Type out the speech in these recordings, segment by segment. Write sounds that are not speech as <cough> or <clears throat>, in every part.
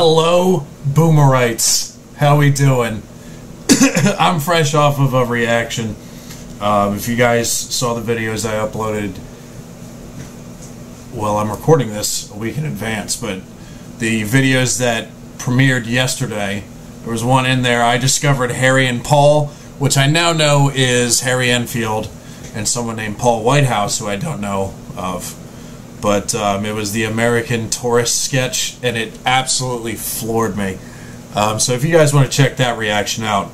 Hello, boomerites. How we doing? <coughs> I'm fresh off of a reaction. Um, if you guys saw the videos I uploaded, well, I'm recording this a week in advance, but the videos that premiered yesterday, there was one in there. I discovered Harry and Paul, which I now know is Harry Enfield and someone named Paul Whitehouse, who I don't know of. But um, it was the American Tourist sketch, and it absolutely floored me. Um, so if you guys want to check that reaction out,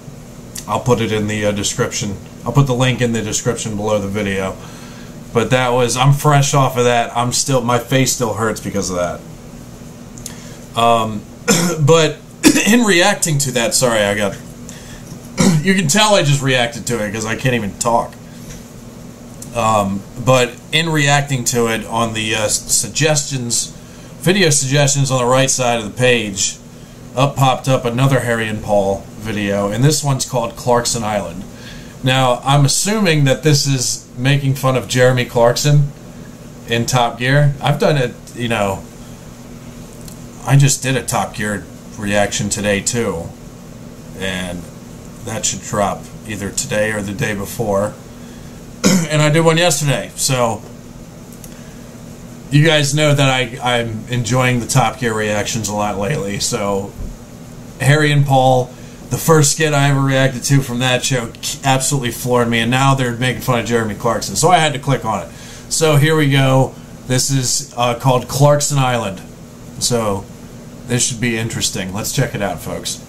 I'll put it in the uh, description. I'll put the link in the description below the video. But that was, I'm fresh off of that. I'm still, my face still hurts because of that. Um, <clears throat> but <clears throat> in reacting to that, sorry, I got, <clears throat> you can tell I just reacted to it because I can't even talk. Um, but in reacting to it on the uh, suggestions, video suggestions on the right side of the page, up popped up another Harry and Paul video, and this one's called Clarkson Island. Now, I'm assuming that this is making fun of Jeremy Clarkson in Top Gear. I've done it, you know, I just did a Top Gear reaction today too, and that should drop either today or the day before. And I did one yesterday. So you guys know that I, I'm enjoying the Top Gear reactions a lot lately. So Harry and Paul, the first skit I ever reacted to from that show, absolutely floored me. And now they're making fun of Jeremy Clarkson. So I had to click on it. So here we go. This is uh, called Clarkson Island. So this should be interesting. Let's check it out, folks.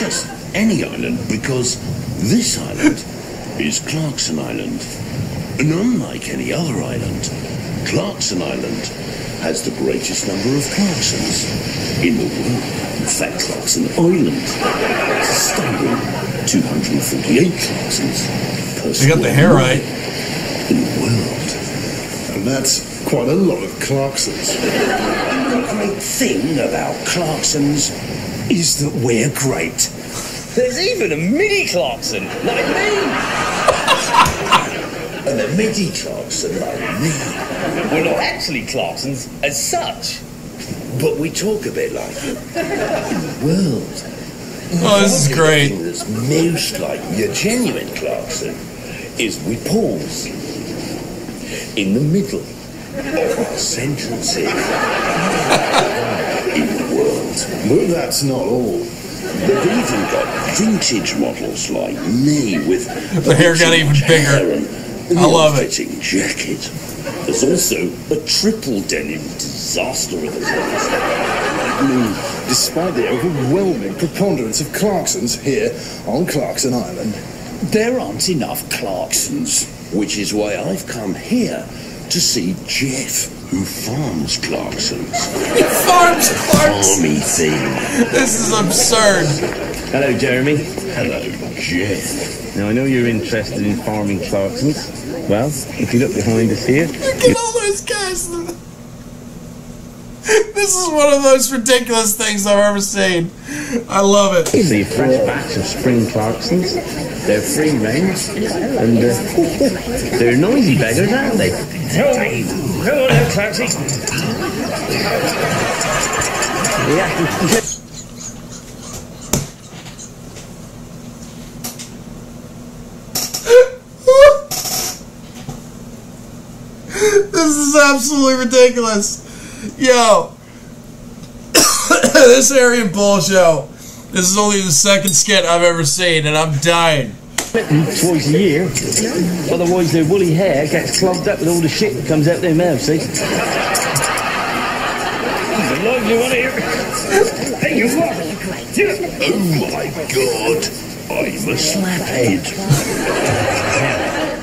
Just any island, because this island <laughs> is Clarkson Island. And unlike any other island, Clarkson Island has the greatest number of Clarksons in the world. In fact, Clarkson Island has a staggering 248 Clarksons per You got the hair right. In the world. And that's quite a lot of Clarksons. <laughs> The great thing about Clarksons is that we're great. There's even a mini Clarkson, like me. <laughs> and a midi Clarkson like me. We're not actually Clarksons as such. But we talk a bit like them. In the world. Oh, this is great. The thing that's most like your genuine Clarkson is we pause in the middle of our sentences in the world. But that's not all. They've even got vintage models like me with The hair got even bigger. I love it. jacket. There's also a triple denim disaster of a size. I despite the overwhelming preponderance of Clarksons here on Clarkson Island, There aren't enough Clarksons, which is why I've come here to see Jeff, who farms Clarksons. Farms Clarkson. Army thing. This is absurd. Hello, Jeremy. Hello, Jeff. Now, I know you're interested in farming Clarksons. Well, if you look behind us here, Look at all those guys. This is one of those ridiculous things I've ever seen. I love it. a fresh batch of spring Clarksons. They're free range, and uh, they're noisy beggars, aren't they? Come on, come on now, Clarksy. <laughs> Yeah. This is absolutely ridiculous. Yo. <laughs> this Harry and Paul show. This is only the second skit I've ever seen, and I'm dying. Twice a year. Otherwise, their woolly hair gets clogged up with all the shit that comes out their mouth, see? He's a lively one here. Hey, you what? Oh my god, I'm a slaphead.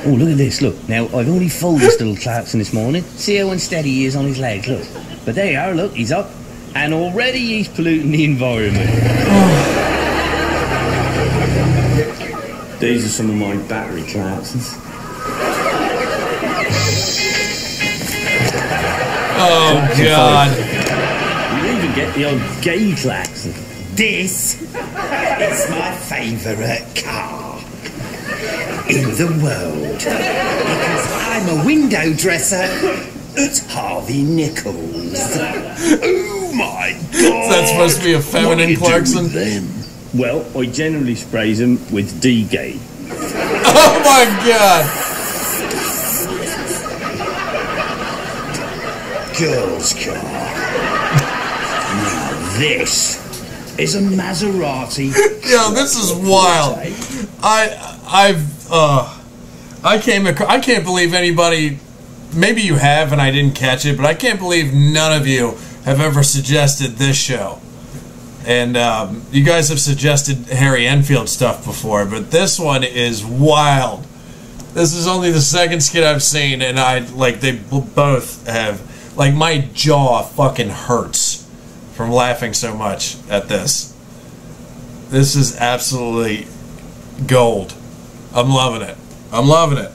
Oh, look at this, look. Now, I've only folded this little Clarkson this morning. See how unsteady he is on his legs, look. But there you are, look, he's up. And already he's polluting the environment. <sighs> These are some of my battery Clarksons. <laughs> Oh, God. You even get the old gay Clarkson. This is my favourite car in the world because I'm a window dresser at Harvey Nichols. <laughs> Oh my god! That's supposed to be a What do feminine you do Clarkson. with them? Well, I generally sprays them with D-Gate. <laughs> Oh my god! Girl's car. Now this is a Maserati. <laughs> Yo, this is wild. I I've uh I came ac- I can't believe anybody maybe you have and I didn't catch it, but I can't believe none of you have ever suggested this show. And um, you guys have suggested Harry Enfield stuff before, but this one is wild. This is only the second skit I've seen, and I like they both have like my jaw fucking hurts from laughing so much at this. This is absolutely gold. I'm loving it. I'm loving it.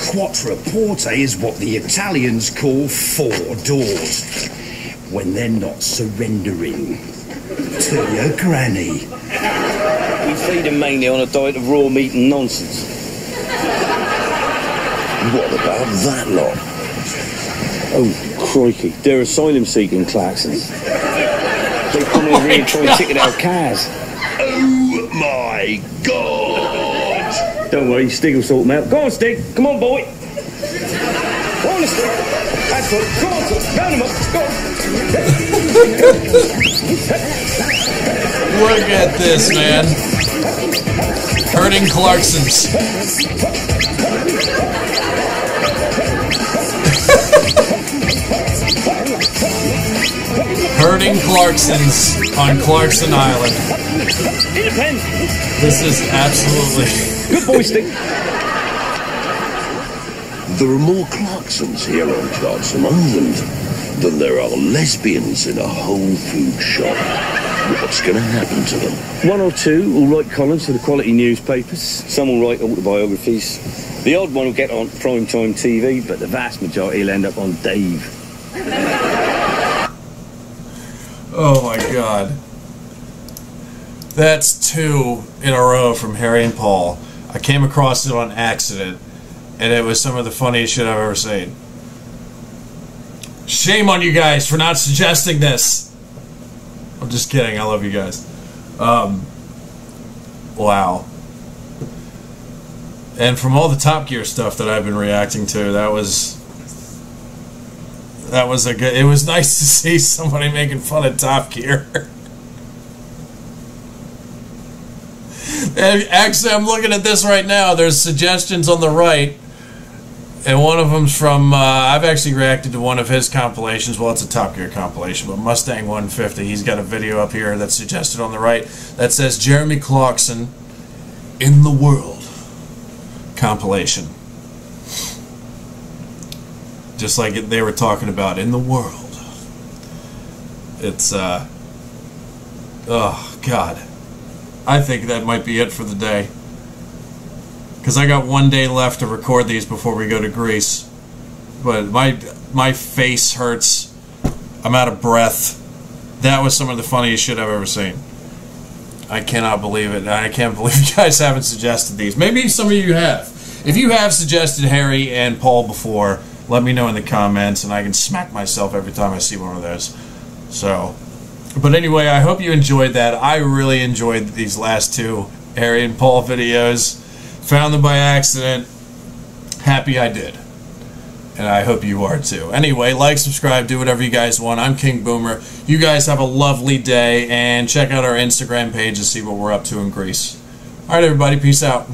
Quattroporte is what the Italians call four doors when they're not surrendering to your granny. We feed them mainly on a diet of raw meat and nonsense. What about that lot? Oh, crikey. They're asylum-seeking Clarksons. They come over here and try and <laughs> oh ticket our cars. Oh my god! Don't worry, Stig will sort them out. Go on, Stig. Come on, boy. Go on, Stig. That's right. Come on, Stig. Him up. Go on. Look at this, man. Hurting Clarksons. Hurting Clarksons on Clarkson Island. Independent. This is absolutely. Good boy, Stig. There are more Clarksons here on Clarkson Island than there are lesbians in a Whole Food shop. What's going to happen to them? One or two will write columns for the quality newspapers. Some will write autobiographies. The odd one will get on primetime TV, but the vast majority will end up on Dave. Oh my god. That's two in a row from Harry and Paul. I came across it on accident, and it was some of the funniest shit I've ever seen. Shame on you guys for not suggesting this. I'm just kidding. I love you guys. Um, wow. And from all the Top Gear stuff that I've been reacting to, that was that was a good. It was nice to see somebody making fun of Top Gear. <laughs> actually, I'm looking at this right now. There's suggestions on the right, and one of them's from. Uh, I've actually reacted to one of his compilations. Well, it's a Top Gear compilation, but Mustang 150. He's got a video up here that's suggested on the right that says Jeremy Clarkson in the world compilation just like they were talking about in the world. It's uh oh god. I think that might be it for the day. Cuz I got 1 day left to record these before we go to Greece. But my my face hurts. I'm out of breath. That was some of the funniest shit I've ever seen. I cannot believe it. I can't <laughs> believe you guys haven't suggested these. Maybe some of you have. If you have suggested Harry and Paul before, let me know in the comments, and I can smack myself every time I see one of those. So, but anyway, I hope you enjoyed that. I really enjoyed these last two Harry and Paul videos. Found them by accident. Happy I did. And I hope you are too. Anyway, like, subscribe, do whatever you guys want. I'm King Boomer. You guys have a lovely day, and check out our Instagram page to see what we're up to in Greece. All right, everybody, peace out.